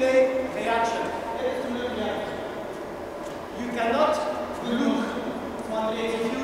delay the. You cannot look on the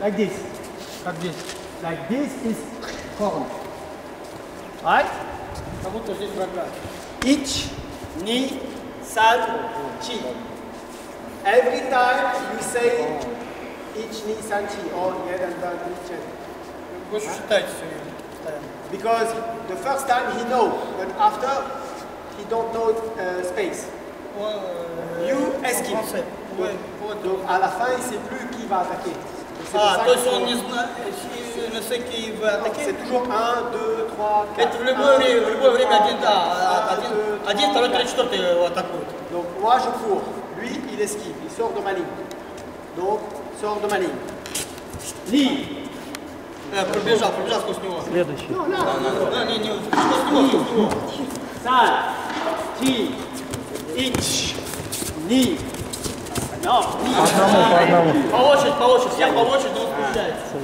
Like this. Like this. Like this is horn. Right? Each knee, side, chi. Every time you say each knee, san, chi, or jeden, dwa, trzy, cztery. Because the first time he knows, but after he don't know uh, space. You esquive. Donc à la fin, il ne sait plus qui va attaquer. А, ça то есть qu'il он faut- не знает, si ne sait qui va attaquer. C'est toujours 1, 2, 3, 4. Это в любое время, в любое время один, да, один, один, второй, третий, четвертый атакуют. Donc moi je cours, lui il esquive, il sort de ma ligne. Donc sort de ma ligne. Э, пробежал, пробежал сквозь него. Следующий. Да, не, не, сквозь него, сквозь него. San, chi, ich, ni. Non, ni. По одному, по одному. По очереди, по очереди, всем по очереди он спускается.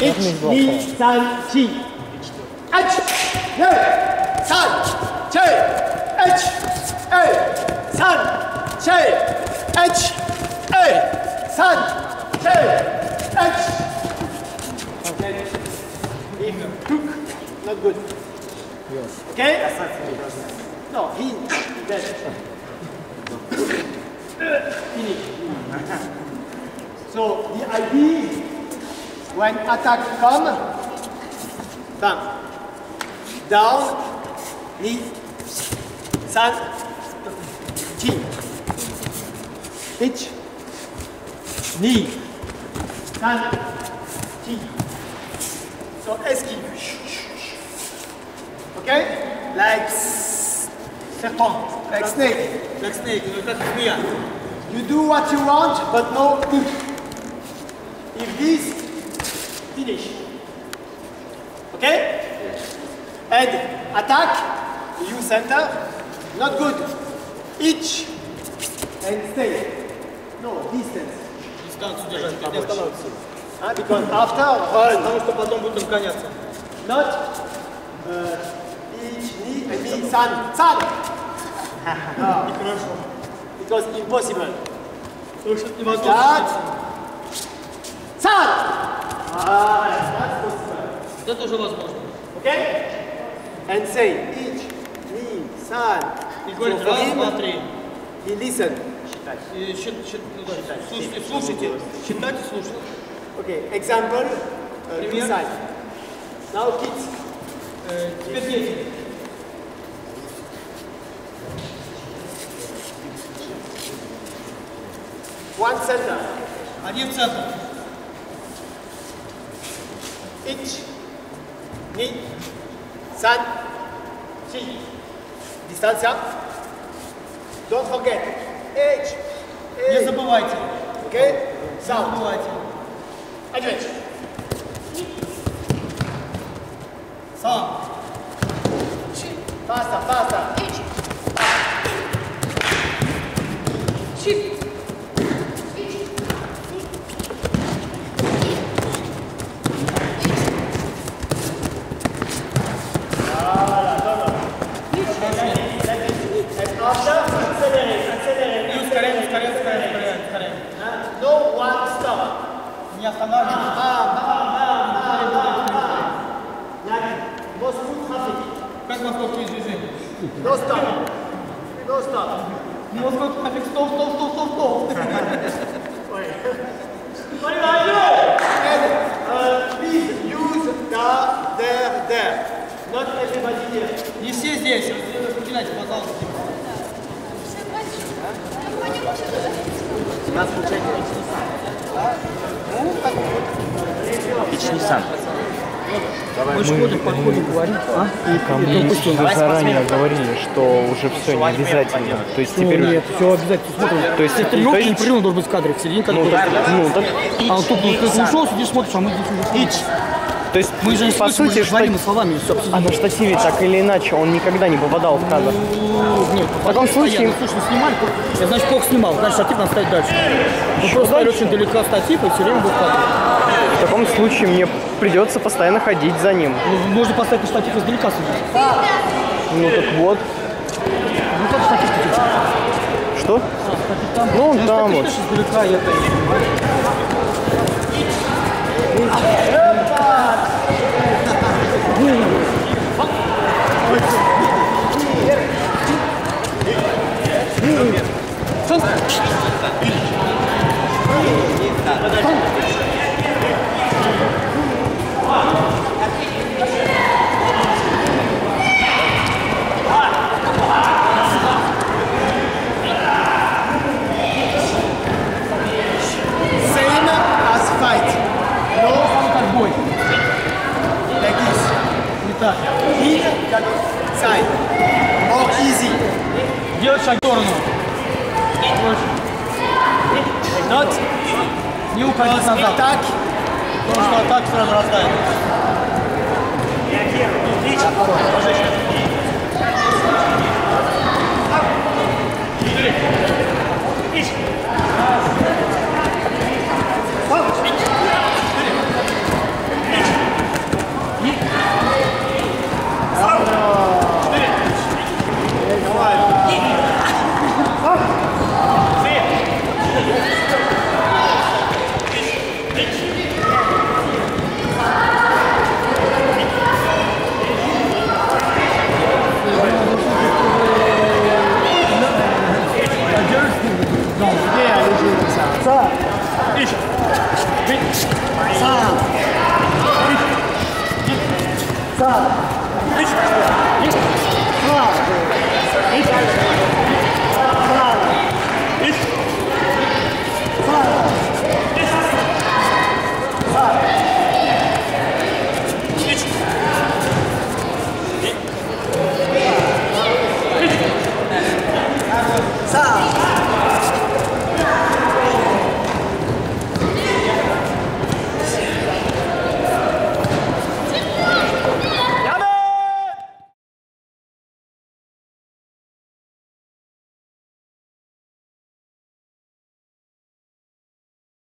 Ich, ni, san, chi. Ich, ne, san, chi, ich, e, san, chi, ich, e, san, chi, ich. Okay. If cook, not good. Okay? No, he, dead. Finish. So the idea when attack come, bam, down, knee, san, chi, hitch, knee, san, chi. So esquive. Okay? Like Serpent. Like snake. Like snake. You do what you want, but no if. If this, finish. Okay? Head, attack, you center, not good. Each, and stay. No, distance. Distance. Ah, because after, uh, run. Not uh, each knee and knee, sun, sun. No, because impossible. Потому что невозможно. That. San. Ah, that's possible. Это уже возможно. Okay? And say each, knee, san. И говорит раз, два, три. he listen. И счит- счит- ну слушайте, слушайте. Считайте, слушайте. Okay, example, uh, Пример. Now kids. Э, Теперь дети. One center. Один в центр. Each, knee, san, chi. Distancia. Don't forget. H. Не A. забывайте. Okay? Не Sound. забывайте. Advance. Сам. Faster, faster. Не traffic. Как московские движения. No stop. No stop. Московский трафик, стоп, стоп, стоп, стоп, стоп. Uh, please use the, there, there. Not everybody here. Не все здесь, распределяйте, пожалуйста. Мы, мы кому заранее говорили, что уже все не обязательно. То есть теперь... Нет, все обязательно смотрим. То есть, Если то тренировка есть- непрерывно должен быть в кадре, в середине кадра. Ну, так, ну, так, А вот тут ну, ты ушел, сидишь, смотришь, а мы здесь уже. То есть, Мы же по слышим, мы сути, же что... говорим словами, А на штативе так или иначе он никогда не попадал в кадр. Нет, В таком случае- Слушай, ну, снимали, я, значит, плохо снимал, значит, штатив надо ставить дальше. Мы просто стали очень далеко от штатива, и все время в кадре. В таком случае мне придется постоянно ходить за ним. Ну, можно поставить штатив издалека сидеть. Ну так вот. Ну, как штатив сидеть? Что Что? Ну, он там вот. издалека я side. More easy. Делать шаг в сторону. Больше. Not Не уходить назад. attack. Потому что атака сразу растает. Yes.